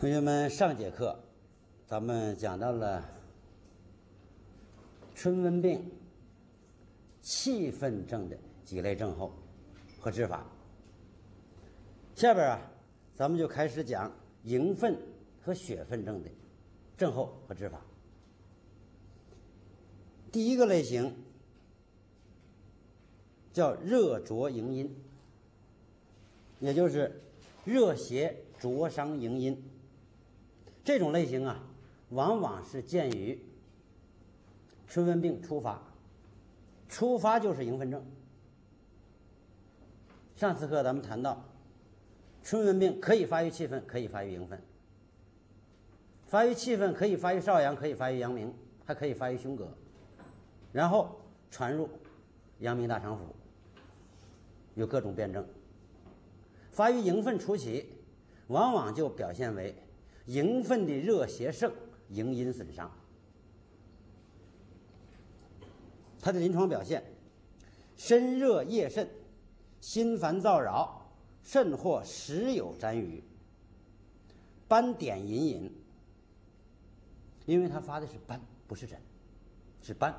同学们，上节课咱们讲到了春温病气愤症的几类症候和治法。下边啊，咱们就开始讲迎愤和血愤症的症候和治法。第一个类型叫热灼迎阴，也就是热邪灼伤迎阴。这种类型啊，往往是见于春温病初发，初发就是迎分症。上次课咱们谈到，春温病可以发于气愤，可以发于迎分。发于气愤可以发于少阳，可以发于阳明，还可以发于胸膈，然后传入阳明大肠腑，有各种辩证。发于迎分初期，往往就表现为。迎分的热邪盛，迎阴损伤。他的临床表现：身热夜甚，心烦躁扰，甚或时有沾瘀，斑点隐隐。因为他发的是斑，不是疹，是斑，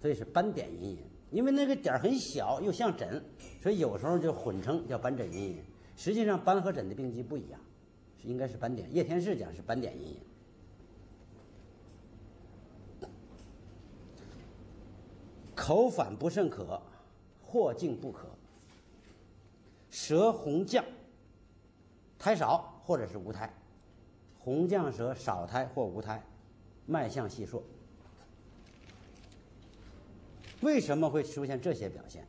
所以是斑点隐隐。因为那个点很小，又像疹，所以有时候就混称叫斑疹隐隐。实际上，斑和疹的病机不一样。应该是斑点，叶天士讲是斑点阴影，口反不甚可，或静不可，舌红绛，苔少或者是无苔，红绛舌少苔或无苔，脉象细数。为什么会出现这些表现？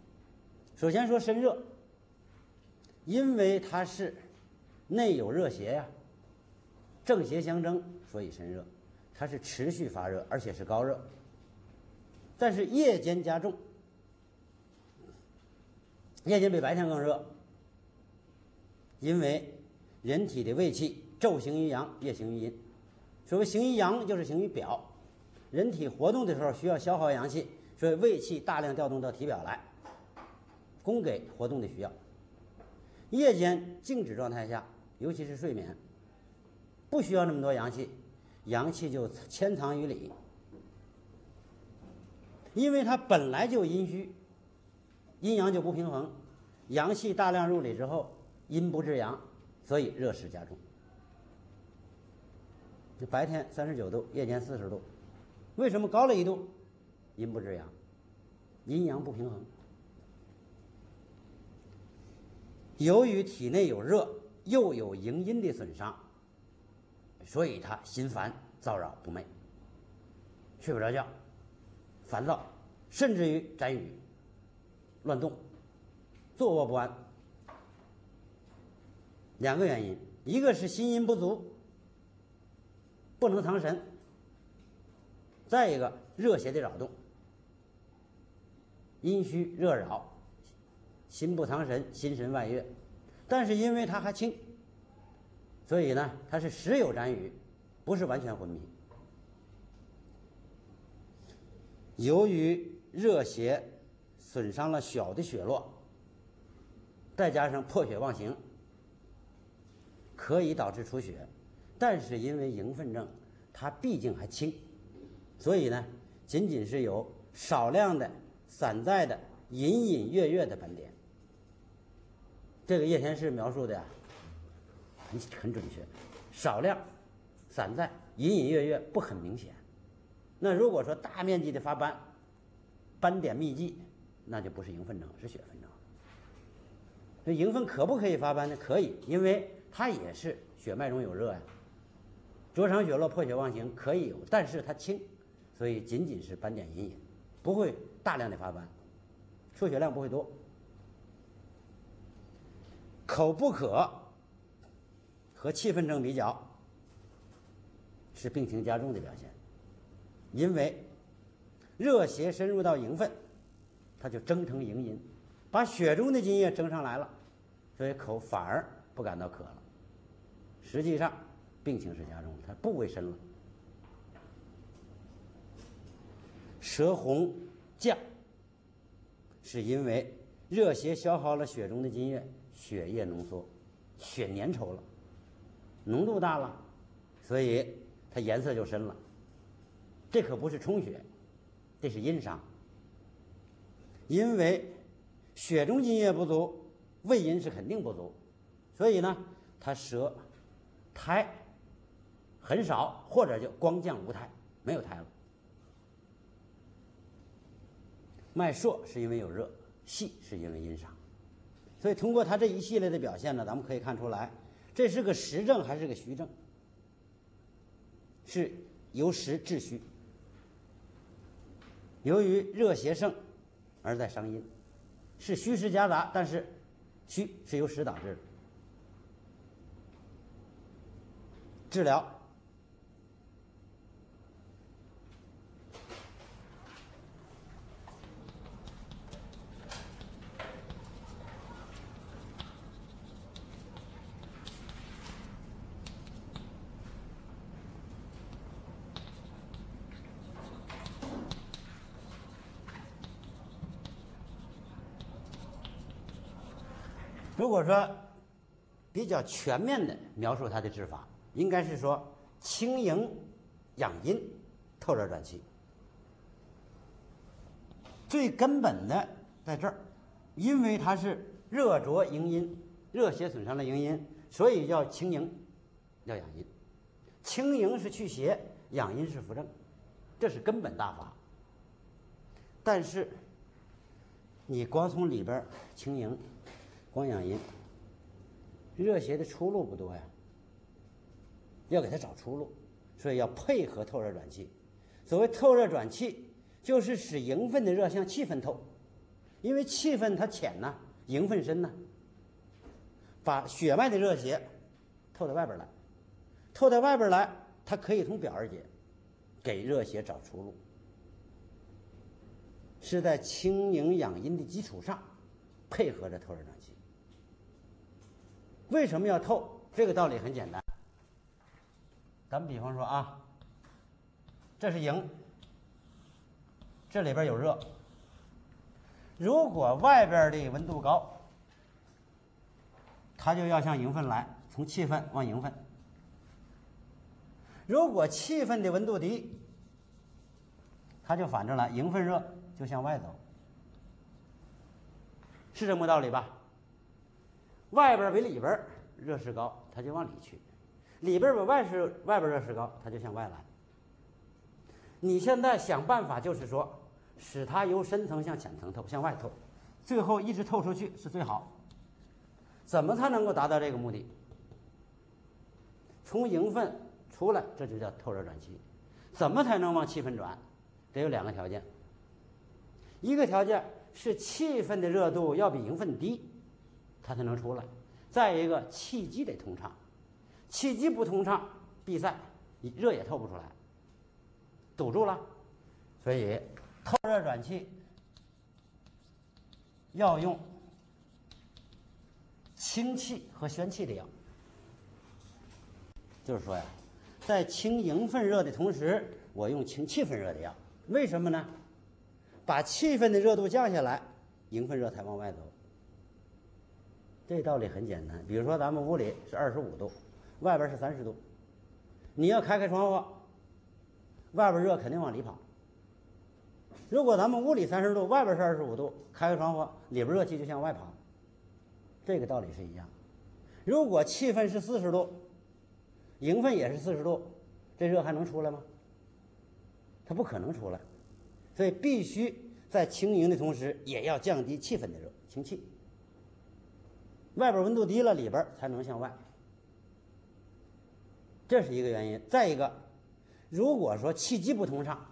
首先说身热，因为它是。内有热邪呀，正邪相争，所以身热。它是持续发热，而且是高热。但是夜间加重，夜间比白天更热，因为人体的胃气昼行于阳，夜行于阴。所谓行于阳，就是行于表。人体活动的时候需要消耗阳气，所以胃气大量调动到体表来，供给活动的需要。夜间静止状态下。尤其是睡眠，不需要那么多阳气，阳气就潜藏于里，因为它本来就阴虚，阴阳就不平衡，阳气大量入里之后，阴不制阳，所以热势加重。白天三十九度，夜间四十度，为什么高了一度？阴不制阳，阴阳不平衡，由于体内有热。又有迎阴的损伤，所以他心烦燥扰不寐，睡不着觉，烦躁，甚至于沾雨、乱动、坐卧不安。两个原因，一个是心阴不足，不能藏神；再一个热邪的扰动，阴虚热扰，心不藏神，心神外越。但是因为它还轻，所以呢，它是时有沾雨，不是完全昏迷。由于热邪损伤了小的血络，再加上破血妄行，可以导致出血。但是因为营分症，它毕竟还轻，所以呢，仅仅是有少量的散在的隐隐约约的斑点。这个叶天士描述的呀，很很准确，少量、散在、隐隐约约，不很明显。那如果说大面积的发斑，斑点密集，那就不是迎分症，是血分症。那迎分可不可以发斑呢？可以，因为它也是血脉中有热呀，灼伤血络、破血妄行可以有，但是它轻，所以仅仅是斑点隐隐，不会大量的发斑，出血量不会多。口不渴和气愤症比较，是病情加重的表现，因为热邪深入到营分，它就蒸成营阴，把血中的津液蒸上来了，所以口反而不感到渴了。实际上病情是加重，它部位深了，舌红绛，是因为热邪消耗了血中的津液。血液浓缩，血粘稠了，浓度大了，所以它颜色就深了。这可不是充血，这是阴伤。因为血中津液不足，胃阴是肯定不足，所以呢，它舌苔很少，或者就光降无苔，没有苔了。脉数是因为有热，细是因为阴伤。所以通过他这一系列的表现呢，咱们可以看出来，这是个实症还是个虚症？是由实致虚。由于热邪盛，而在伤阴，是虚实夹杂，但是虚是由实导致的。治疗，说比较全面的描述它的治法，应该是说清营养阴、透热转气。最根本的在这儿，因为它是热浊营阴，热邪损伤了营阴，所以叫清营，要养阴。清营是去邪，养阴是扶正，这是根本大法。但是你光从里边清营。光养阴，热邪的出路不多呀，要给他找出路，所以要配合透热转气。所谓透热转气，就是使营分的热向气分透，因为气分它浅呐，营分深呐，把血脉的热邪透到外边来，透到外边来，它可以从表而解，给热邪找出路，是在清营养阴的基础上，配合着透热转。为什么要透？这个道理很简单。咱们比方说啊，这是营，这里边有热。如果外边的温度高，它就要向营分来，从气分往营分；如果气分的温度低，它就反着来，营分热就向外走，是这么道理吧？外边比里边热势高，它就往里去；里边比外是外边热势高，它就向外来。你现在想办法，就是说，使它由深层向浅层透，向外透，最后一直透出去是最好。怎么才能够达到这个目的？从营分出来，这就叫透热转气。怎么才能往气分转？得有两个条件。一个条件是气分的热度要比营分低。它才能出来。再一个，气机得通畅，气机不通畅，闭塞，热也透不出来，堵住了。所以，透热转气要用清气和宣气的药。就是说呀，在清营分热的同时，我用清气分热的药。为什么呢？把气分的热度降下来，营分热才往外走。这道理很简单，比如说咱们屋里是二十五度，外边是三十度，你要开开窗户，外边热肯定往里跑。如果咱们屋里三十度，外边是二十五度，开开窗户，里边热气就向外跑。这个道理是一样。如果气分是四十度，营分也是四十度，这热还能出来吗？它不可能出来，所以必须在清营的同时，也要降低气分的热，清气。外边温度低了，里边才能向外，这是一个原因。再一个，如果说气机不通畅，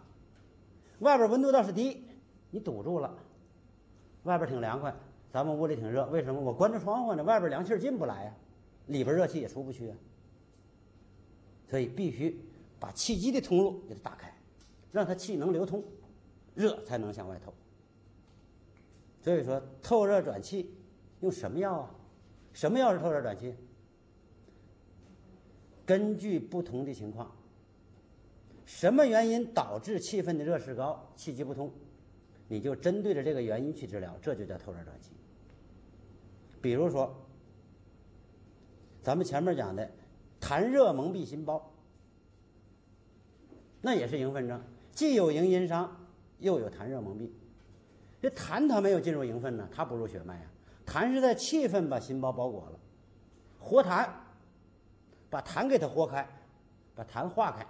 外边温度倒是低，你堵住了，外边挺凉快，咱们屋里挺热，为什么？我关着窗户呢，外边凉气进不来呀，里边热气也出不去啊。所以必须把气机的通路给它打开，让它气能流通，热才能向外透。所以说，透热转气用什么药啊？什么药是透热转气？根据不同的情况，什么原因导致气分的热势高、气机不通，你就针对着这个原因去治疗，这就叫透热转气。比如说，咱们前面讲的痰热蒙蔽心包，那也是营分症，既有营阴伤，又有痰热蒙蔽。这痰它没有进入营分呢，它不入血脉啊。痰是在气分把心包包裹了，活痰，把痰给它活开，把痰化开，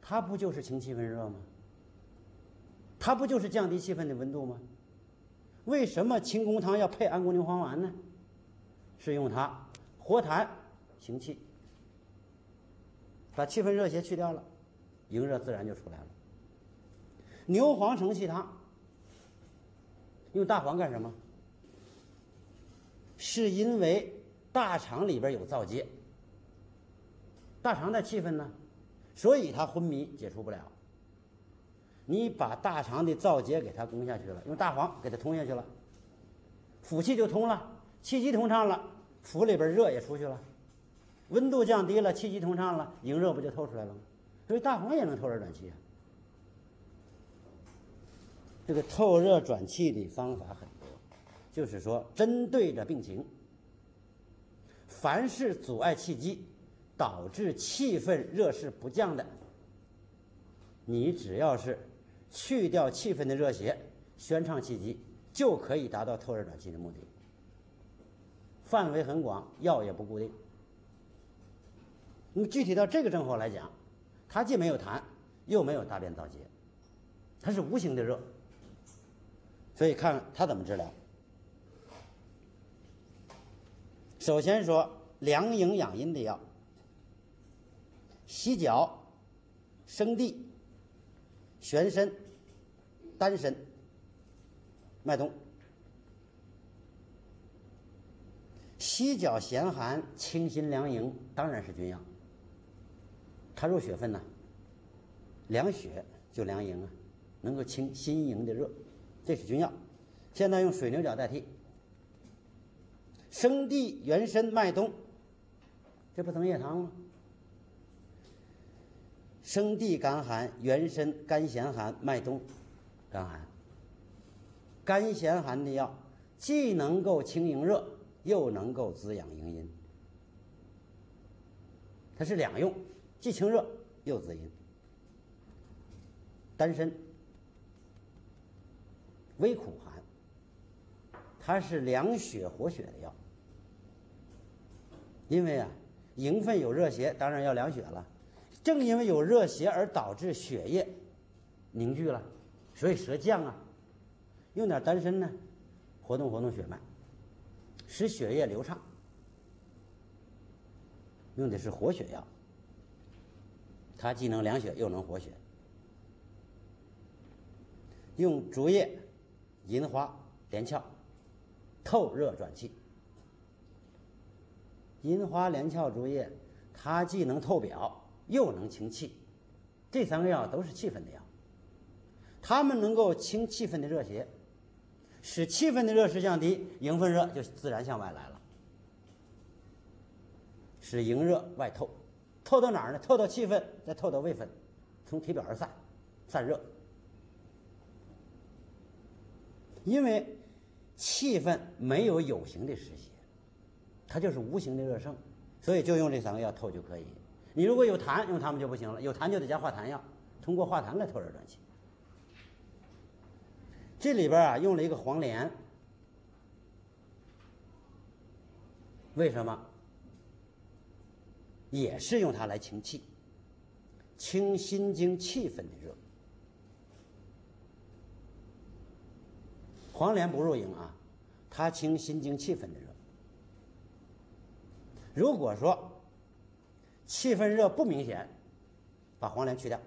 它不就是清气分热吗？它不就是降低气分的温度吗？为什么清宫汤要配安宫牛黄丸呢？是用它活痰行气，把气分热邪去掉了，营热自然就出来了。牛黄承气汤用大黄干什么？是因为大肠里边有燥结，大肠的气分呢，所以它昏迷解除不了。你把大肠的燥结给它攻下去了，用大黄给它通下去了，腑气就通了，气机通畅了，腑里边热也出去了，温度降低了，气机通畅了，营热不就透出来了吗？所以大黄也能透热转气啊。这个透热转气的方法很，就是说针对着病情，凡是阻碍气机，导致气分热势不降的，你只要是。去掉气分的热邪，宣畅气机，就可以达到透热转气的目的。范围很广，药也不固定。那么具体到这个症候来讲，它既没有痰，又没有大便燥结，它是无形的热。所以看它怎么治疗。首先说凉营养阴的药，犀角、生地。玄参、丹参、麦冬、犀角咸寒清心凉营，当然是君药。它入血分呢，凉血就凉营啊，能够清心营的热，这是君药。现在用水牛角代替。生地、原参、麦冬，这不增液汤吗？生地甘寒，原参甘咸寒，麦冬甘寒。甘咸寒的药既能够清营热，又能够滋养营阴，它是两用，既清热又滋阴。丹参微苦寒，它是凉血活血的药，因为啊营分有热邪，当然要凉血了。正因为有热邪而导致血液凝聚了，所以舌降啊。用点丹参呢，活动活动血脉，使血液流畅。用的是活血药，它既能凉血又能活血。用竹叶、银花、连翘，透热转气。银花、连翘、竹叶，它既能透表。又能清气，这三个药都是气分的药，它们能够清气分的热邪，使气分的热势降低，营分热就自然向外来了，使营热外透，透到哪儿呢？透到气分，再透到胃分，从体表而散，散热。因为气分没有有形的实邪，它就是无形的热盛，所以就用这三个药透就可以。你如果有痰，用它们就不行了。有痰就得加化痰药，通过化痰来透热转气。这里边啊用了一个黄连，为什么？也是用它来清气，清心经气分的热。黄连不入营啊，它清心经气分的。如果说。气分热不明显，把黄连去掉。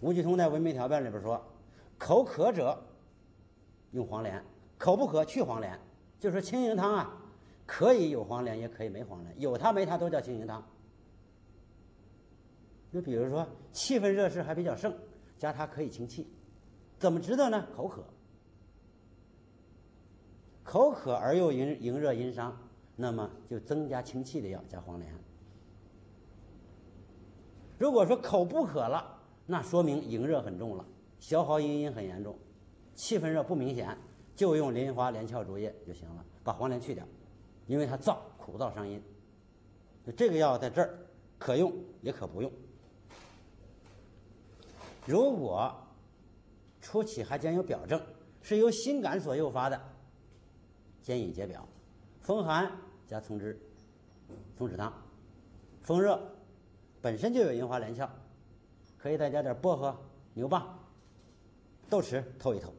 吴继通在《文明条辨》里边说：“口渴者用黄连，口不渴去黄连。”就说清营汤啊，可以有黄连，也可以没黄连，有它没它都叫清营汤。就比如说气分热势还比较盛，加它可以清气。怎么知道呢？口渴，口渴而又营营热阴伤，那么就增加清气的药，加黄连。如果说口不渴了，那说明营热很重了，消耗阴阴很严重，气分热不明显，就用莲花、连翘、竹叶就行了，把黄连去掉，因为它燥，苦燥伤阴。这个药在这儿可用也可不用。如果初期还兼有表症，是由心感所诱发的，建议解表。风寒加葱汁，松脂汤；风热本身就有银花连翘，可以再加点薄荷、牛蒡、豆豉透一透。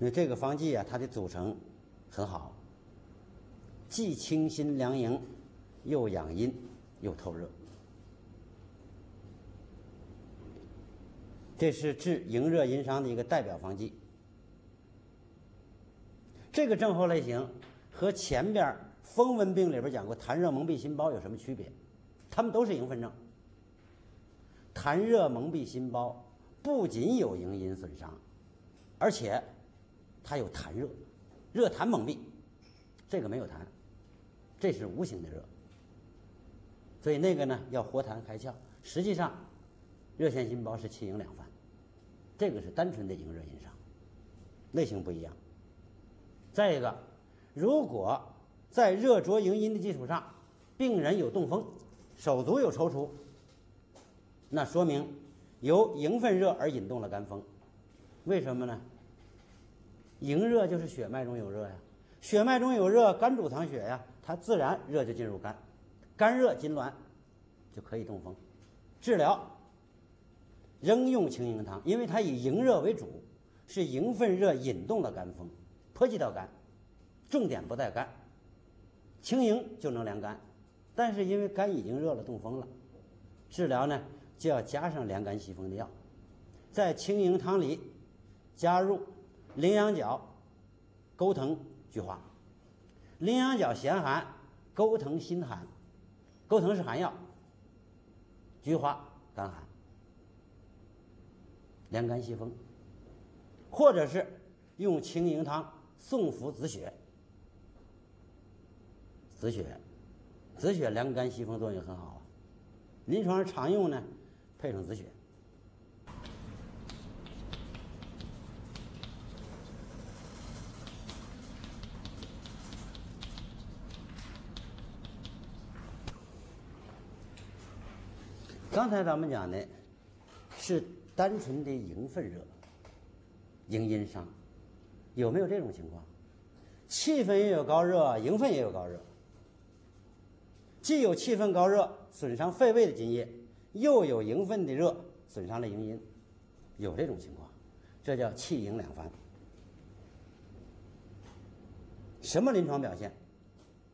那这个方剂啊，它的组成很好，既清心凉营，又养阴又透热。这是治营热阴伤的一个代表方剂。这个症候类型和前边风温病里边讲过痰热蒙蔽心包有什么区别？它们都是营分症。痰热蒙蔽心包不仅有营阴损伤，而且它有痰热，热痰蒙蔽。这个没有痰，这是无形的热。所以那个呢要活痰开窍。实际上，热陷心包是气营两犯。这个是单纯的营热阴伤，类型不一样。再一个，如果在热浊营阴的基础上，病人有动风，手足有抽搐，那说明由营分热而引动了肝风。为什么呢？营热就是血脉中有热呀，血脉中有热，肝主藏血呀，它自然热就进入肝，肝热筋挛，就可以动风。治疗。仍用清营汤，因为它以营热为主，是营分热引动了肝风，波及到肝，重点不在肝，清营就能凉肝，但是因为肝已经热了动风了，治疗呢就要加上凉肝息风的药，在清营汤里加入羚羊角、钩藤、菊花。羚羊角咸寒，钩藤辛寒，钩藤是寒药，菊花甘寒。凉肝息风，或者是用清营汤送服止血，止血，止血凉肝息风作用很好啊。临床上常用呢，配上止血。刚才咱们讲的是。单纯的营分热，营阴伤，有没有这种情况？气分也有高热，营分也有高热，既有气分高热损伤肺胃的津液，又有营分的热损伤了营阴，有这种情况，这叫气营两烦。什么临床表现？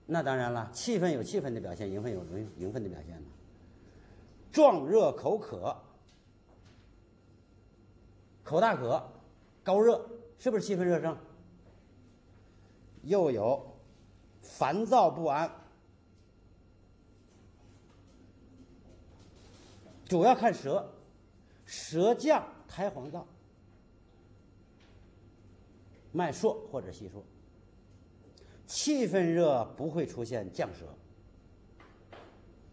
那当然了，气分有气分的表现，营分有营营分的表现呢。壮热口渴。口大渴，高热，是不是气分热症？又有烦躁不安，主要看舌，舌降苔黄燥，脉数或者细数。气分热不会出现降舌，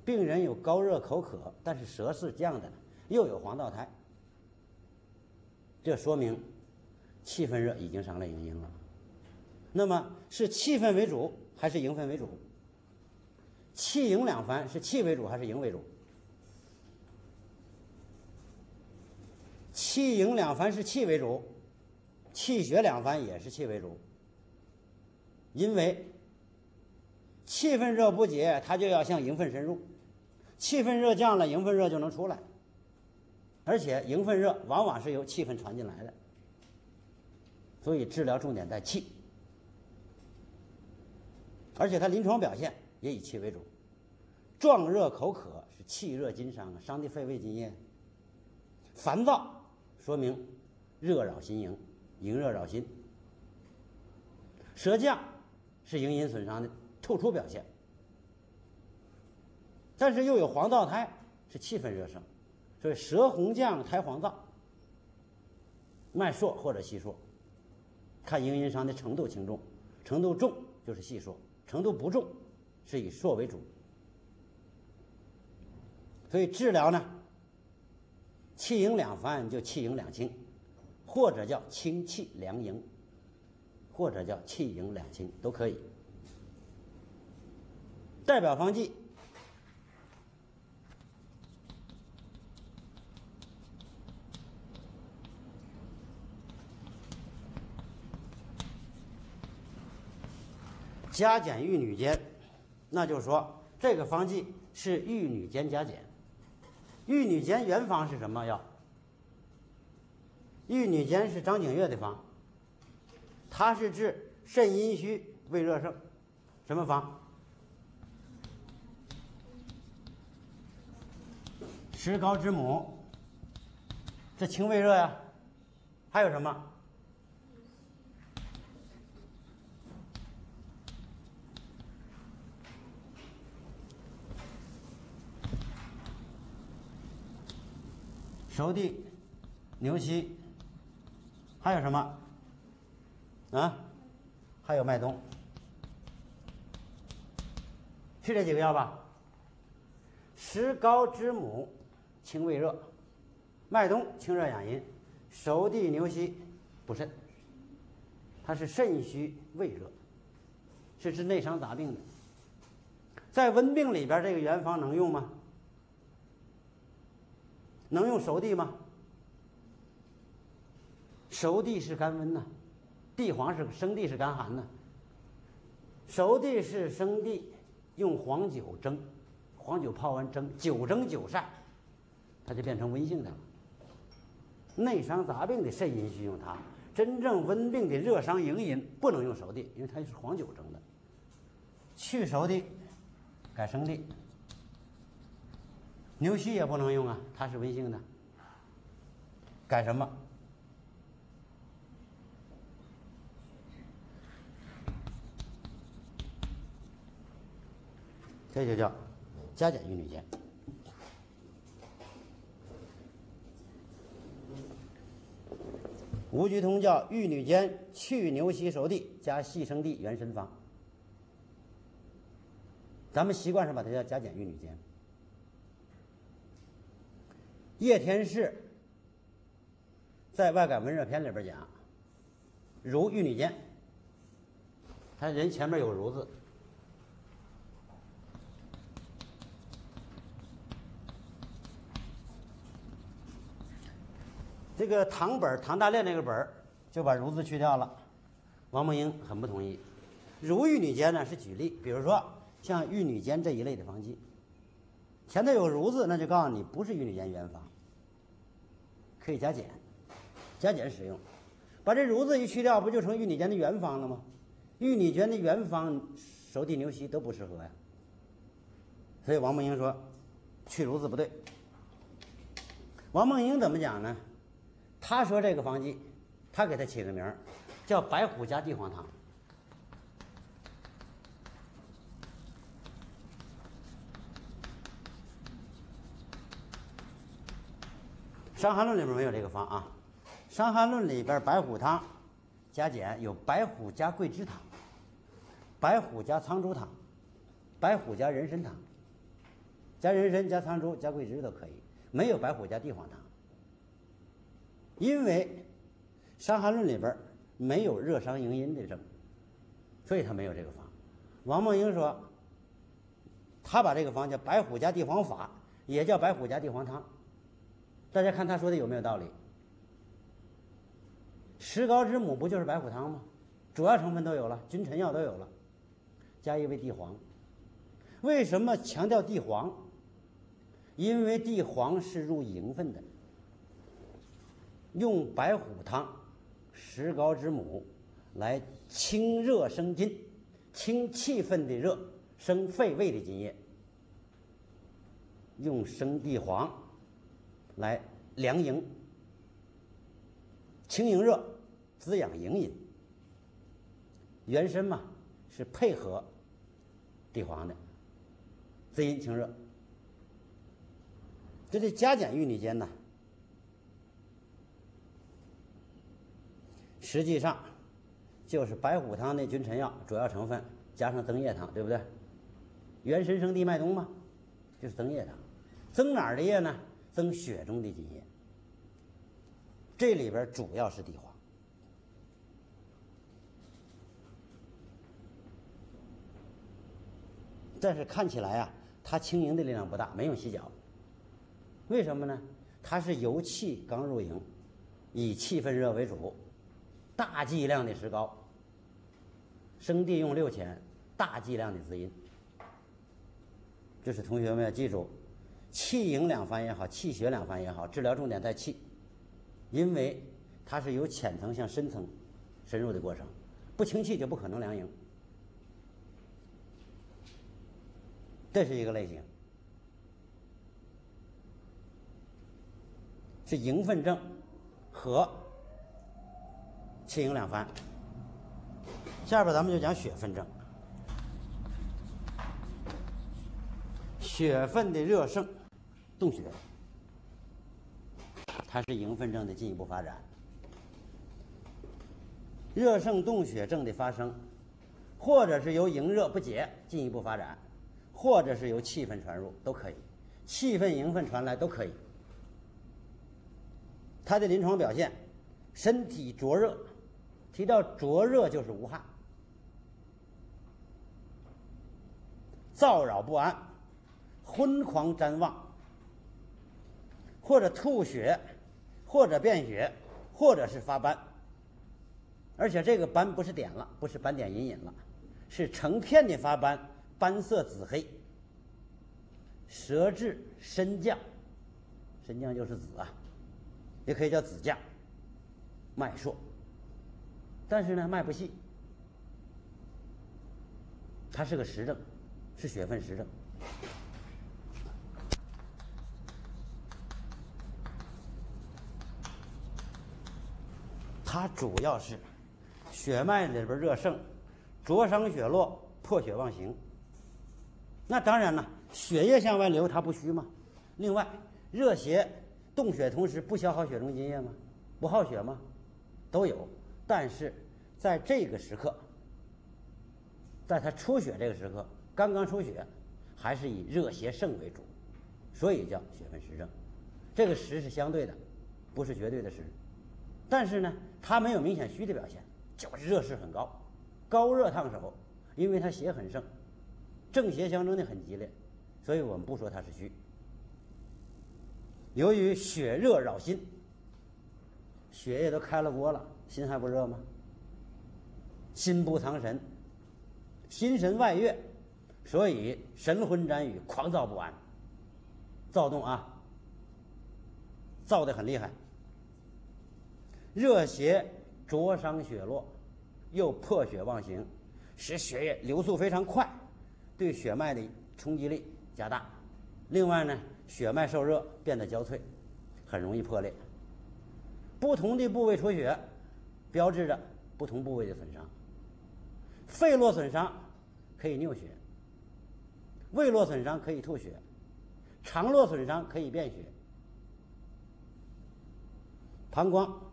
病人有高热口渴，但是舌是降的，又有黄道苔。这说明气分热已经伤了营阴了。那么是气分为主还是营分为主？气营两烦是气为主还是营为主？气营两烦是气为主，气血两烦也是气为主。因为气分热不解，它就要向营分深入；气分热降了，营分热就能出来。而且营分热往往是由气分传进来的，所以治疗重点在气。而且它临床表现也以气为主，壮热口渴是气热津伤，伤的肺胃津液；烦躁说明热扰心营，营热扰心；舌降是营阴损伤的突出表现，但是又有黄道苔是气分热盛。所以舌红降苔黄燥，脉数或者细数，看营阴伤的程度轻重，程度重就是细数，程度不重是以数为主。所以治疗呢，气营两烦就气营两清，或者叫清气凉营，或者叫气营两清都可以。代表方剂。加减玉女间，那就说这个方剂是玉女间加减。玉女间原方是什么药？玉女间是张景岳的方，它是治肾阴虚、胃热盛，什么方？石膏之母，这清胃热呀。还有什么？熟地、牛膝，还有什么？啊？还有麦冬，是这几个药吧？石膏之母清胃热，麦冬清热养阴，熟地、牛膝补肾。它是肾虚胃热，是治内伤杂病的。在温病里边，这个原方能用吗？能用熟地吗？熟地是甘温呐，地黄是生地是干寒呐。熟地是生地，用黄酒蒸，黄酒泡完蒸，久蒸久晒，它就变成温性的了。内伤杂病的肾阴虚用它，真正温病的热伤营阴不能用熟地，因为它是黄酒蒸的。去熟地，改生地。牛膝也不能用啊，它是温性的。改什么？这就叫加减玉女间。吴鞠通叫玉女间去牛膝熟地加细生地原参方。咱们习惯上把它叫加减玉女间。叶天士在《外感温热篇》里边讲：“如玉女间，他人前面有‘如’字。这个唐本唐大炼那个本就把‘如’字去掉了。王梦英很不同意。如玉女间呢是举例，比如说像玉女间这一类的方剂。前头有“如”字，那就告诉你不是玉女间原方，可以加减，加减使用。把这“如”字一去掉，不就成玉女间的原方了吗？玉女间的原方，熟地牛膝都不适合呀。所以王梦英说，去“如”字不对。王梦英怎么讲呢？他说这个方剂，他给他起个名儿，叫白虎加地黄汤。《伤寒论》里面没有这个方啊，《伤寒论》里边白虎汤加减有白虎加桂枝汤、白虎加苍术汤、白虎加人参汤，加人参加苍术加桂枝都可以，没有白虎加地黄汤，因为《伤寒论》里边没有热伤营阴的症，所以他没有这个方。王梦英说，他把这个方叫白虎加地黄法，也叫白虎加地黄汤。大家看他说的有没有道理？石膏之母不就是白虎汤吗？主要成分都有了，君臣药都有了，加一味地黄。为什么强调地黄？因为地黄是入营分的。用白虎汤、石膏之母来清热生津，清气分的热，生肺胃的津液。用生地黄。来凉营、清营热、滋养营阴。原参嘛是配合地黄的，滋阴清热。这这加减玉女煎呢，实际上就是白虎汤的君臣药主要成分加上增液汤，对不对？原参生地麦冬嘛，就是增液汤。增哪儿的液呢？增血中的津液，这里边主要是地黄。但是看起来啊，它轻盈的力量不大，没有洗脚。为什么呢？它是由气刚入营，以气分热为主，大剂量的石膏，生地用六钱，大剂量的滋阴。这是同学们要记住，气营两方也好，气血两方也好，治疗重点在气，因为它是由浅层向深层深入的过程，不清气就不可能凉营。这是一个类型，是营分症和气营两番。下边咱们就讲血分症，血分的热盛、动血，它是营分症的进一步发展。热盛动血症的发生，或者是由营热不解进一步发展。或者是由气分传入都可以，气分、营分传来都可以。它的临床表现，身体灼热，提到灼热就是无汗，燥扰不安，昏狂谵妄，或者吐血，或者便血，或者是发斑。而且这个斑不是点了，不是斑点隐隐了，是成片的发斑。斑色紫黑，舌质深降，深降就是紫啊，也可以叫紫降。脉数，但是呢，脉不细，它是个实症，是血分实症。它主要是血脉里边热盛，灼伤血络，破血妄行。那当然了，血液向外流，它不虚吗？另外，热邪动血同时不消耗血中津液吗？不耗血吗？都有。但是在这个时刻，在他出血这个时刻，刚刚出血，还是以热邪盛为主，所以叫血分实症。这个实是相对的，不是绝对的实。但是呢，它没有明显虚的表现，就是热势很高，高热烫手，因为它邪很盛。正邪相争的很激烈，所以我们不说它是虚。由于血热扰心，血液都开了锅了，心还不热吗？心不藏神，心神外越，所以神魂沾雨，狂躁不安，躁动啊，躁得很厉害。热邪灼伤血络，又破血妄行，使血液流速非常快。对血脉的冲击力加大，另外呢，血脉受热变得焦脆，很容易破裂。不同的部位出血，标志着不同部位的损伤。肺络损伤可以衄血，胃络损伤可以吐血，肠络损伤可以便血，膀胱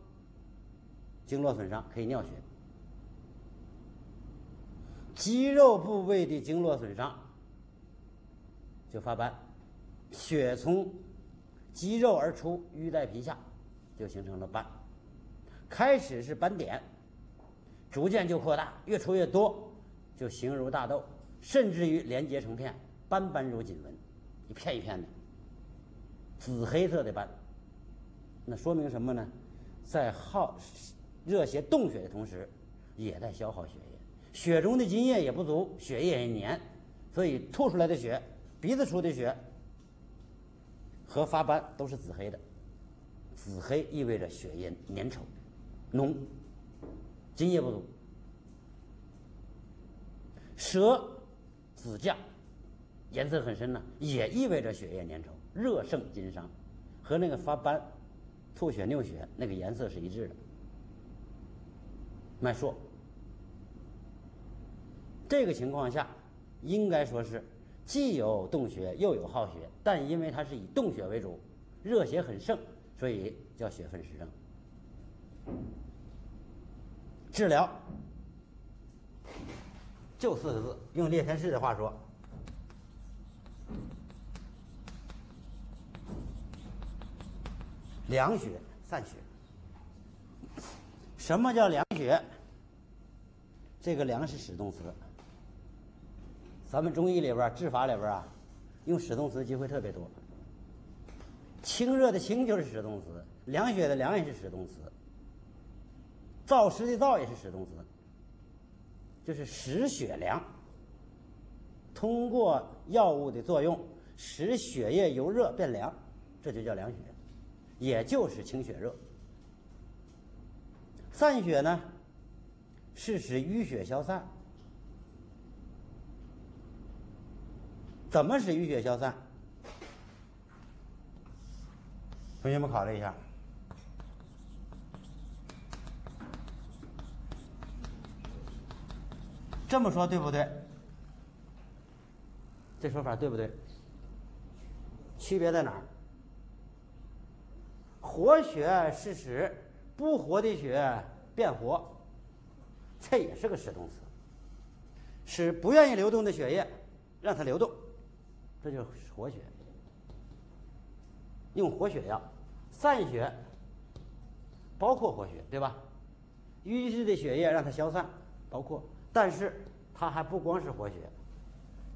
经络损伤可以尿血。肌肉部位的经络损伤就发斑，血从肌肉而出，淤在皮下，就形成了斑。开始是斑点，逐渐就扩大，越出越多，就形如大豆，甚至于连结成片，斑斑如锦纹，一片一片的紫黑色的斑。那说明什么呢？在耗热邪动血的同时，也在消耗血液。血中的津液也不足，血液也黏，所以吐出来的血，鼻子出的血和发斑都是紫黑的。紫黑意味着血液粘稠、浓，津液不足。舌紫绛，颜色很深呢，也意味着血液粘稠、热盛津伤，和那个发斑、吐血、衄血那个颜色是一致的。脉数。这个情况下，应该说是既有动血又有耗血，但因为它是以动血为主，热血很盛，所以叫血分实症。治疗就四个字，用列天士的话说：凉血散血。什么叫凉血？这个“凉”是使动词。咱们中医里边治法里边啊，用使动词机会特别多。清热的清就是使动词，凉血的凉也是使动词，燥湿的燥也是使动词，就是使血凉。通过药物的作用，使血液由热变凉，这就叫凉血，也就是清血热。散血呢，是使淤血消散。怎么使淤血消散？同学们考虑一下。这么说对不对？这说法对不对？区别在哪儿？活血是使不活的血变活，这也是个使动词，使不愿意流动的血液让它流动，这就是活血。用活血药，散血包括活血，对吧？淤滞的血液让它消散，包括，但是它还不光是活血，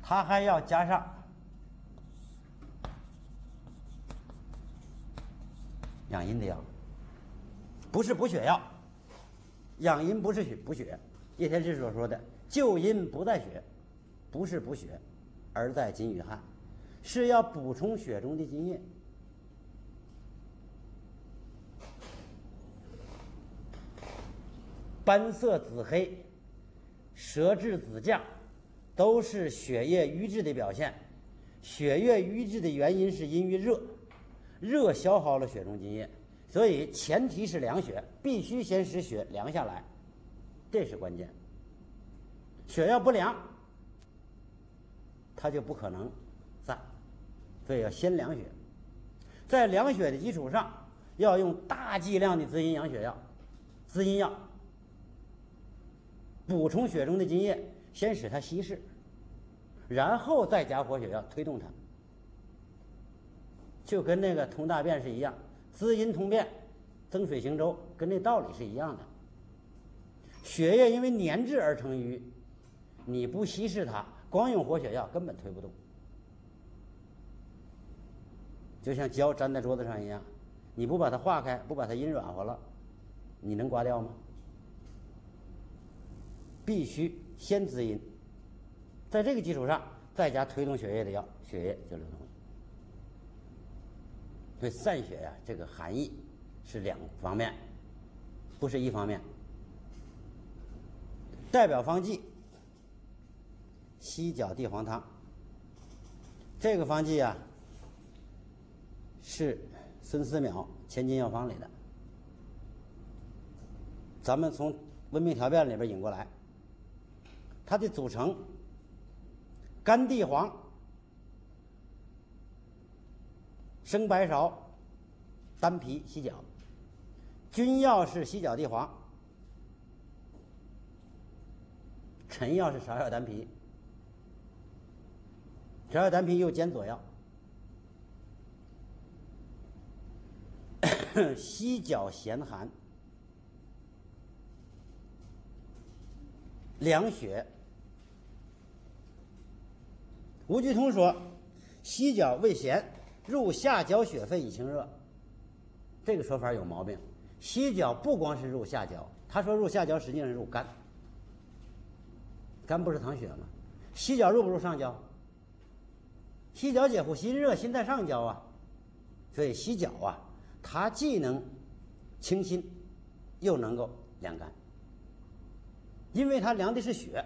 它还要加上养阴的药，不是补血药。养阴不是血补血，叶天士所说的救阴不在血，不是补血，而在津与汗，是要补充血中的津液。斑色紫黑、舌质紫绛，都是血液瘀滞的表现。血液瘀滞的原因是因于热，热消耗了血中津液，所以前提是凉血，必须先使血凉下来，这是关键。血要不凉，它就不可能散，所以要先凉血。在凉血的基础上，要用大剂量的滋阴养血药，滋阴药。补充血中的津液，先使它稀释，然后再加活血药推动它，就跟那个通大便是一样，滋阴通便，增水行舟，跟那道理是一样的。血液因为粘滞而成瘀，你不稀释它，光用活血药根本推不动。就像胶粘在桌子上一样，你不把它化开，不把它阴软和了，你能刮掉吗？必须先滋阴，在这个基础上再加推动血液的药，血液就流通了。所以散血呀，这个含义是两方面，不是一方面。代表方剂：犀角地黄汤。这个方剂啊，是孙思邈《千金药方》里的，咱们从《温病条辨》里边引过来。它的组成：干地黄、生白芍、丹皮、犀角。君药是犀角地黄，臣药是芍药丹皮。芍药丹皮又兼佐药。犀角咸寒，凉血。吴鞠通说：“犀角味咸，入下焦血肺以清热。”这个说法有毛病。犀角不光是入下焦，他说入下焦实际上是入肝。肝不是藏血吗？犀角入不入上焦？犀角解护心热，心在上焦啊。所以犀角啊，它既能清心，又能够凉肝。因为它凉的是血，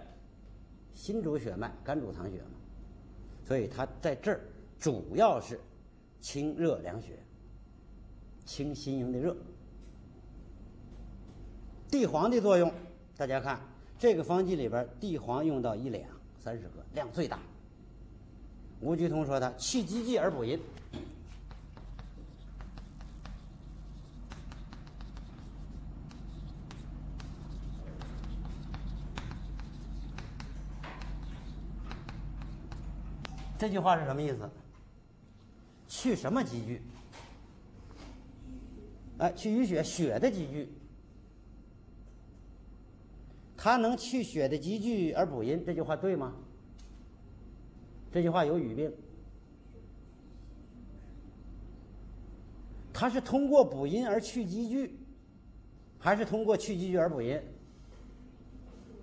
心主血脉，肝主藏血嘛。所以它在这儿主要是清热凉血，清心营的热。地黄的作用，大家看这个方剂里边，地黄用到一两三十克，量最大。吴鞠通说它去积积而补阴。这句话是什么意思？去什么积聚？哎，去淤血，血的积聚。它能去血的积聚而补阴，这句话对吗？这句话有语病。它是通过补阴而去积聚，还是通过去积聚而补阴？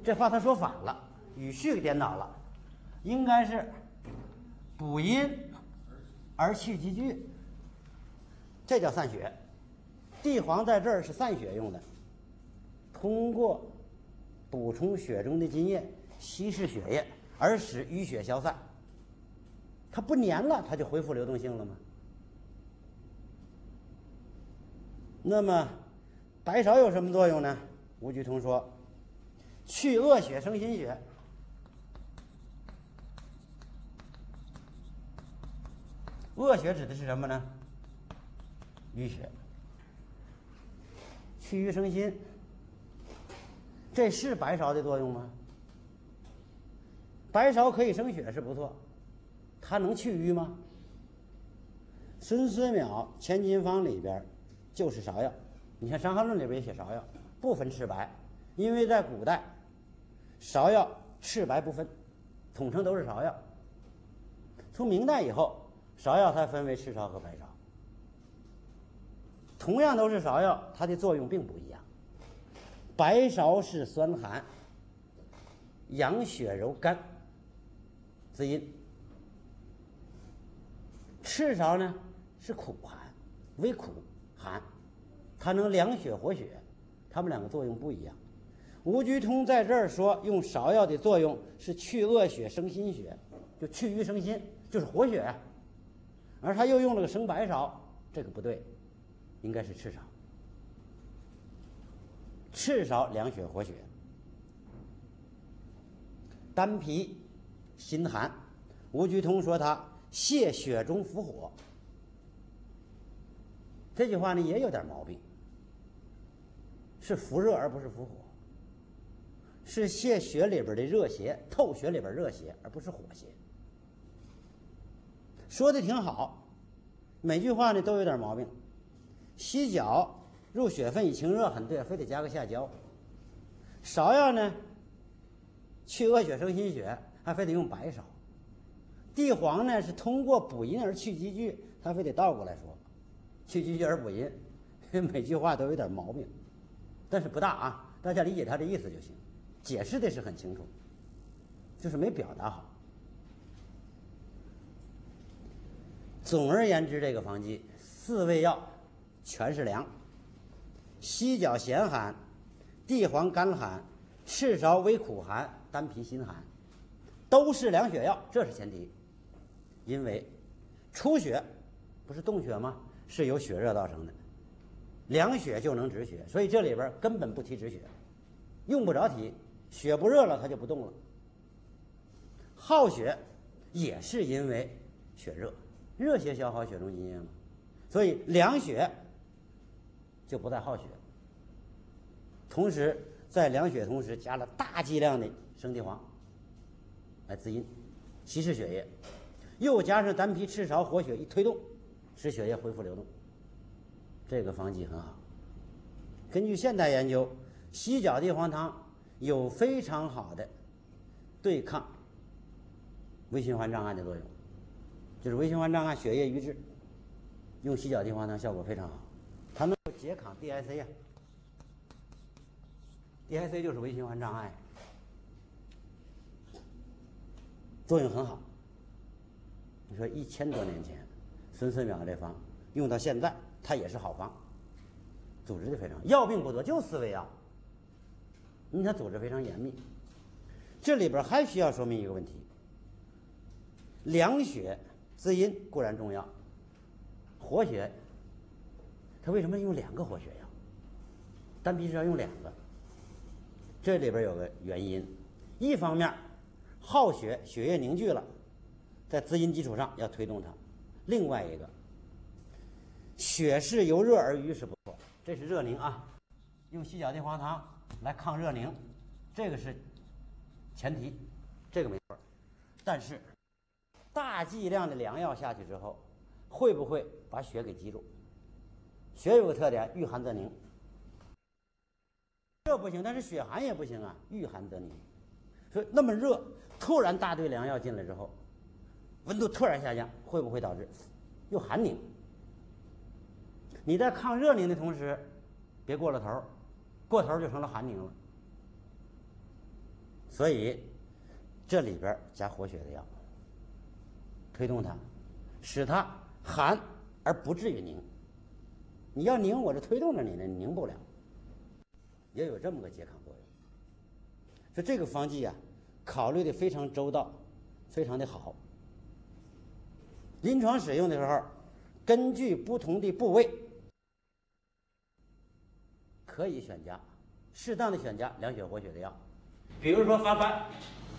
这话他说反了，语序颠倒了，应该是补阴而去积聚，这叫散血。地黄在这儿是散血用的，通过补充血中的津液，稀释血液，而使淤血消散。它不粘了，它就恢复流动性了吗？那么，白芍有什么作用呢？吴鞠通说：“去恶血生新血。”恶血指的是什么呢？淤血。去瘀生新，这是白芍的作用吗？白芍可以生血是不错，它能去瘀吗？孙思邈《千金方》里边。就是芍药，你看《伤寒论》里边也写芍药，不分赤白，因为在古代，芍药赤白不分，统称都是芍药。从明代以后，芍药它分为赤芍和白芍。同样都是芍药，它的作用并不一样。白芍是酸寒，养血柔肝，滋阴；赤芍呢是苦寒，微苦。寒，它能凉血活血，它们两个作用不一样。吴鞠通在这儿说用芍药的作用是去恶血生心血，就去瘀生新，就是活血。而他又用了个生白芍，这个不对，应该是赤芍。赤芍凉血活血，丹皮心寒，吴鞠通说它泻血中伏火。这句话呢也有点毛病，是伏热而不是伏火，是泻血里边的热邪，透血里边热邪，而不是火邪。说的挺好，每句话呢都有点毛病。犀角入血分以清热，很对，非得加个下焦。芍药呢，去恶血生心血，还非得用白芍。地黄呢是通过补阴而去积聚，他非得倒过来说。去积聚而补阴，每句话都有点毛病，但是不大啊，大家理解他的意思就行。解释的是很清楚，就是没表达好。总而言之，这个方剂四味药全是凉，犀角咸寒，地黄甘寒，赤芍微苦寒，丹皮辛寒，都是凉血药，这是前提。因为出血不是动血吗？是由血热造成的，凉血就能止血，所以这里边根本不提止血，用不着提，血不热了它就不动了。耗血也是因为血热，热血消耗血中津液嘛，所以凉血就不再耗血。同时在凉血同时加了大剂量的生地黄来滋阴，稀释血液，又加上丹皮赤芍活血一推动。使血液恢复流动，这个方剂很好。根据现代研究，犀角地黄汤有非常好的对抗微循环障碍的作用，就是微循环障碍、血液瘀滞，用犀角地黄汤效果非常好。它能够拮抗 DIC 呀，DIC 就是微循环障碍，作用很好。你说一千多年前。孙思邈这方用到现在，它也是好方，组织的非常，药病不多，就四味药。你看组织非常严密。这里边还需要说明一个问题：凉血滋阴固然重要，活血，它为什么用两个活血药？单皮是要用两个。这里边有个原因，一方面耗血，血液凝聚了，在滋阴基础上要推动它。另外一个，血是由热而瘀是不错，这是热凝啊，用犀角地黄汤来抗热凝，这个是前提，这个没错。但是大剂量的凉药下去之后，会不会把血给激住？血有个特点，遇寒则凝，热不行，但是血寒也不行啊，遇寒则凝。所以那么热，突然大堆凉药进来之后，温度突然下降，会不会导致又寒凝？你在抗热凝的同时，别过了头，过头就成了寒凝了。所以这里边加活血的药，推动它，使它寒而不至于凝。你要凝，我这推动着你呢，凝不了。也有这么个拮抗作用。说这个方剂啊，考虑的非常周到，非常的好。临床使用的时候，根据不同的部位，可以选加，适当的选加凉血活血的药。比如说发斑，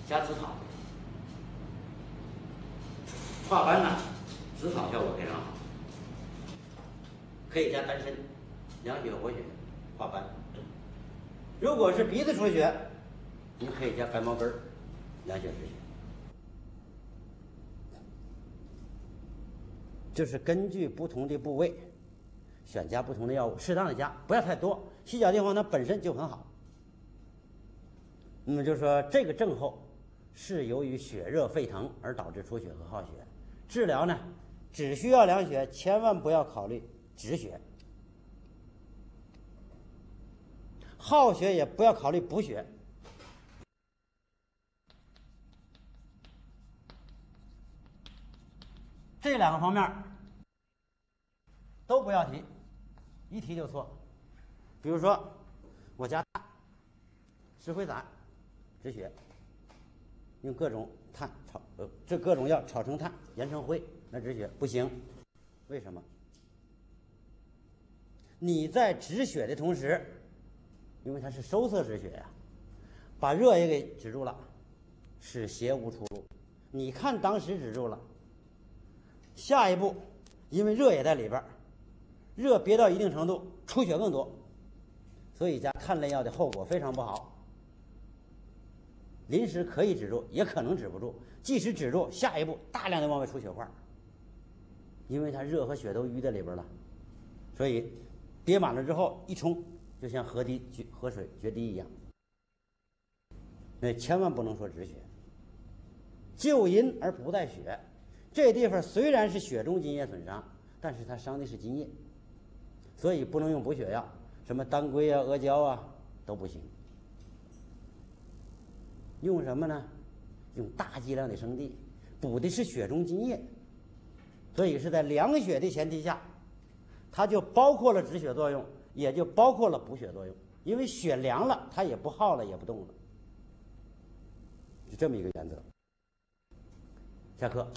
加紫草。化斑呢，紫草效果非常好。可以加丹参，凉血活血，化斑。如果是鼻子出血，你可以加白茅根儿，凉血止血。就是根据不同的部位，选加不同的药物，适当的加，不要太多。犀角地黄它本身就很好。那么就说这个症候是由于血热沸腾而导致出血和耗血，治疗呢只需要凉血，千万不要考虑止血。耗血也不要考虑补血，这两个方面都不要提，一提就错。比如说，我加碳、石灰散止血，用各种碳炒呃，这各种药炒成碳，研成灰来止血不行，为什么？你在止血的同时。因为它是收涩止血呀，把热也给止住了，使邪无出路。你看当时止住了，下一步，因为热也在里边儿，热憋到一定程度，出血更多，所以加碳类药的后果非常不好。临时可以止住，也可能止不住。即使止住，下一步大量的往外出血块，因为它热和血都淤在里边了，所以憋满了之后一冲。就像河堤决河水决堤一样，那千万不能说止血，救阴而不带血。这地方虽然是血中津液损伤，但是它伤的是津液，所以不能用补血药，什么当归啊、阿胶啊都不行。用什么呢？用大剂量的生地，补的是血中津液，所以是在凉血的前提下，它就包括了止血作用。也就包括了补血作用，因为血凉了，它也不耗了，也不动了，就这么一个原则。下课。